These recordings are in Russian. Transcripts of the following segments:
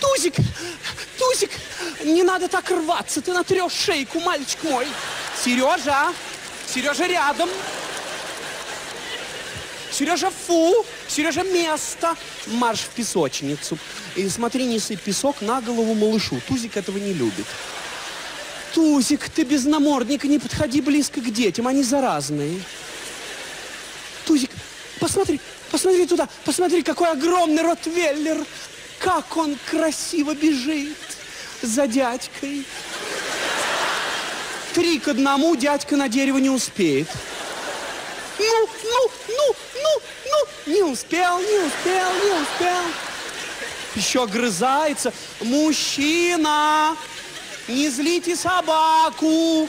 Тузик, Тузик, не надо так рваться, ты натрешь шейку, мальчик мой. Сережа, Сережа рядом. Сережа, фу! Сережа, место! Марш в песочницу. И смотри, не сыпь песок на голову малышу. Тузик этого не любит. Тузик, ты без намордника не подходи близко к детям, они заразные. Тузик, посмотри, посмотри туда, посмотри, какой огромный ротвейлер. Как он красиво бежит за дядькой. Три к одному дядька на дерево не успеет. Ну, ну, ну, ну, ну, не успел, не успел, не успел. Еще огрызается. Мужчина, не злите собаку.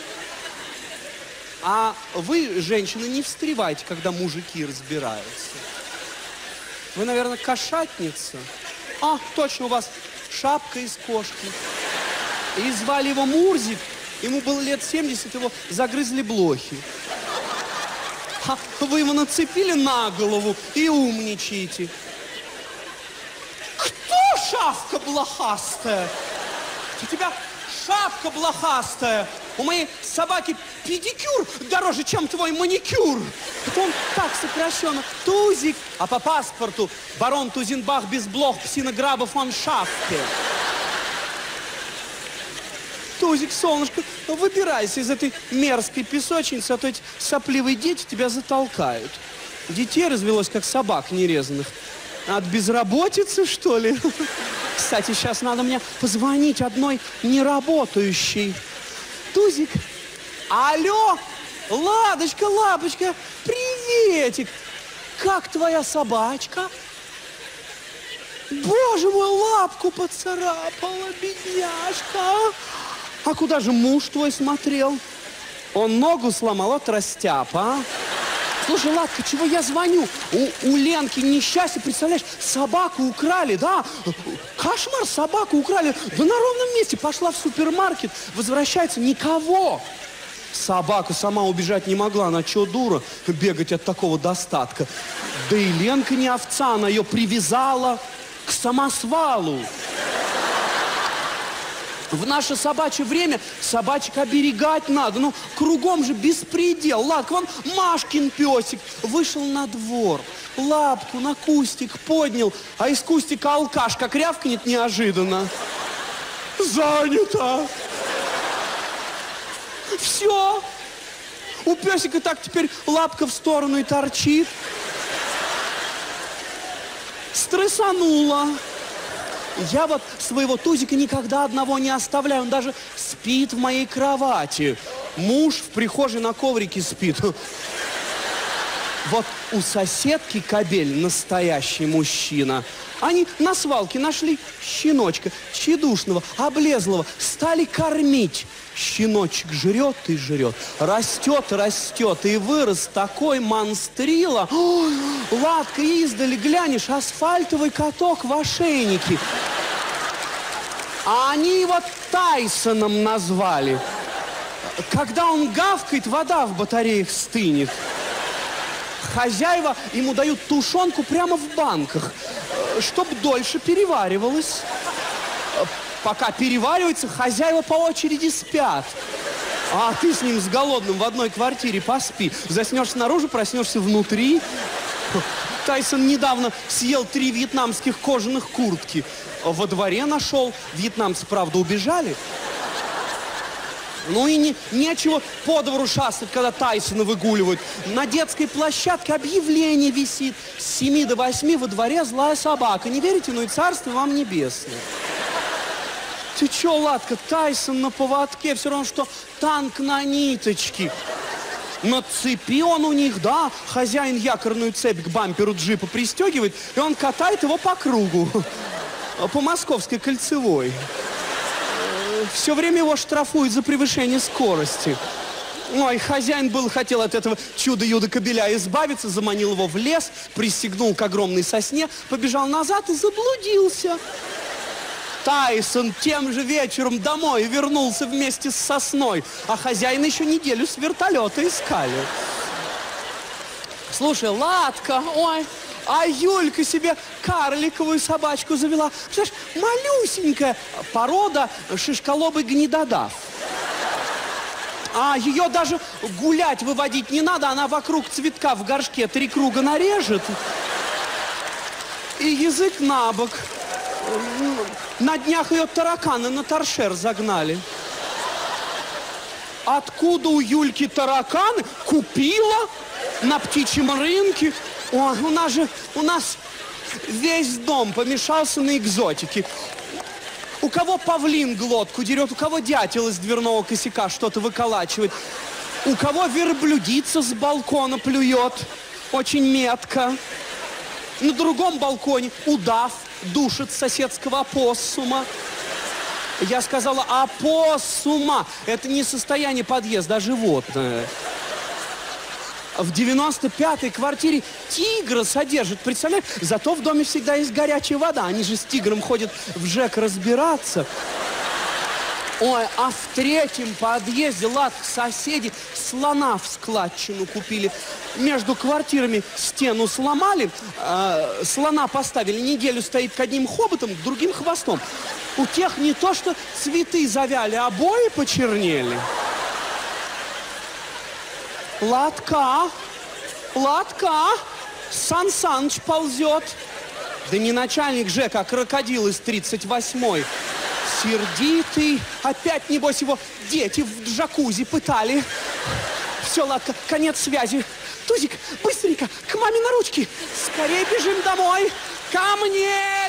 А вы, женщины, не встревайте, когда мужики разбираются. Вы, наверное, кошатница. А, точно, у вас шапка из кошки. И звали его Мурзик. Ему было лет 70, его загрызли блохи. А вы его нацепили на голову и умничаете. Кто шапка блохастая? У тебя шапка блохастая. У моей собаки педикюр дороже, чем твой маникюр. Он так сокращенно. Тузик. А по паспорту барон Тузенбах без блох псинограба фон Шафке. Тузик, солнышко, выбирайся из этой мерзкой песочницы, а то эти сопливые дети тебя затолкают. Детей развелось, как собак нерезанных. От безработицы, что ли? Кстати, сейчас надо мне позвонить одной неработающей. Тузик, алло, Ладочка, лапочка, приветик. Как твоя собачка? Боже мой, лапку поцарапала, бедняжка. А куда же муж твой смотрел? Он ногу сломал от растяпа? Слушай, Ладка, чего я звоню? У, у Ленки несчастье, представляешь, собаку украли, да? Кошмар, собаку украли. Да на ровном месте пошла в супермаркет, возвращается, никого. Собака сама убежать не могла, она что, дура, бегать от такого достатка. Да и Ленка не овца, она ее привязала к самосвалу. В наше собачье время собачек оберегать надо. Ну, кругом же беспредел. Ладно, вон Машкин песик вышел на двор, лапку на кустик поднял, а из кустика алкаш как рявкнет неожиданно. Занято. Все. У песика так теперь лапка в сторону и торчит. Стрессанула. Я вот своего Тузика никогда одного не оставляю. Он даже спит в моей кровати. Муж в прихожей на коврике спит. Вот у соседки кабель настоящий мужчина. Они на свалке нашли щеночка, тщедушного, облезлого, стали кормить. Щеночек жрет и жрет, растет растет, и вырос такой монстрила. Ладка, издали глянешь, асфальтовый каток в ошейнике. А они его Тайсоном назвали. Когда он гавкает, вода в батареях стынет. Хозяева ему дают тушенку прямо в банках, чтобы дольше переваривалось. Пока переваривается, хозяева по очереди спят. А ты с ним с голодным в одной квартире поспи. Заснешь снаружи, проснешься внутри. Тайсон недавно съел три вьетнамских кожаных куртки. Во дворе нашел. Вьетнамцы, правда, убежали. Ну и не, нечего по двору шастать, когда Тайсона выгуливают. На детской площадке объявление висит. С 7 до 8 во дворе злая собака. Не верите? Ну и царство вам небесное. Ты чё, Ладка, Тайсон на поводке, все равно, что танк на ниточке. На цепи он у них, да, хозяин якорную цепь к бамперу джипа пристегивает, и он катает его по кругу, по московской кольцевой. Все время его штрафуют за превышение скорости. Ой, хозяин был, хотел от этого чудо-юда кобеля избавиться, заманил его в лес, пристегнул к огромной сосне, побежал назад и заблудился. Тайсон тем же вечером домой вернулся вместе с сосной, а хозяин еще неделю с вертолета искали. Слушай, Ладка, ой, А Юлька себе карликовую собачку завела. Знаешь, малюсенькая порода шишколобый гнедодав. А ее даже гулять выводить не надо, она вокруг цветка в горшке три круга нарежет. И язык на бок. На днях ее тараканы на торшер загнали. Откуда у Юльки тараканы? Купила на птичьем рынке. Ой, у нас же, у нас весь дом помешался на экзотике. У кого павлин глотку дерет, у кого дятел из дверного косяка что-то выколачивает, у кого верблюдица с балкона плюет, очень метко. На другом балконе удав душит соседского опоссума. Я сказала опоссума. Это не состояние подъезда, а животное. В 95-й квартире тигра содержит, представляешь? Зато в доме всегда есть горячая вода. Они же с тигром ходят в ЖЭК разбираться. Ой, а в третьем подъезде, лад, соседи слона в складчину купили. Между квартирами стену сломали, э, слона поставили, неделю стоит к одним хоботом, к другим хвостом. У тех не то, что цветы завяли, обои почернели. Латка, Латка, Сан Саныч ползет. Да не начальник ЖЭКа, а крокодил из 38-й. Сердитый. Опять, небось, его дети в джакузи пытали. Все, Ладка, конец связи. Тузик, быстренько, к маме на ручки. Скорее бежим домой. Ко мне!